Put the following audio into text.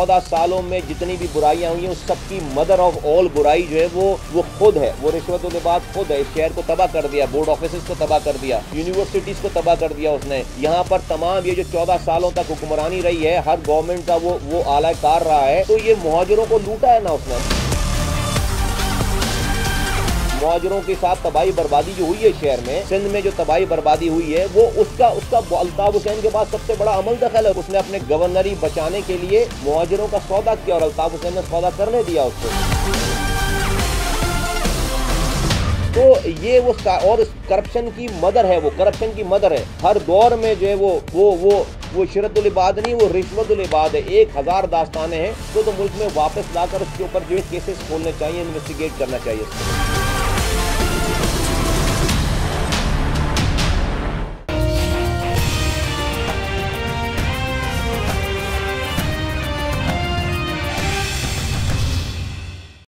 चौदह सालों में जितनी भी बुराइयाँ हुई हैं, उस सबकी मदर ऑफ़ ऑल बुराई जो है वो वो खुद है। वो रिश्वतों के बाद खुद है। शहर को तबाह कर दिया, बोर्ड ऑफ़िस को तबाह कर दिया यूनिवर्सिटीज को तबाह कर दिया उसने। यहाँ पर तमाम ये जो चौदह सालों तक हुक्मरानी रही है, हर गवर्नमेंट का वो वो आलाकार रहा है। तो ये मुहाजरों को लूटा है ना उसने? मुआजरों के साथ तबाही बर्बादी जो हुई है शहर में सिंध में जो तबाही बर्बादी हुई है वो उसका उसका अल्ताफ हुसैन के बाद सबसे बड़ा अमल दखल है। उसने अपने गवर्नरी बचाने के लिए मुआजरों का सौदा किया और अल्ताफ हुसैन ने सौदा करने दिया उसको। तो ये वो और करप्शन की मदर है वो करप्शन की मदर है। हर दौर में जो है वो वो वो वो शरतुलबाद नहीं वो रिश्वतुलबाद है। एक हज़ार दास्तानें हैं तो, तो मुल्क में वापस लाकर उसके ऊपर जो है केसेस खोलने चाहिए इन्वेस्टिगेट करना चाहिए।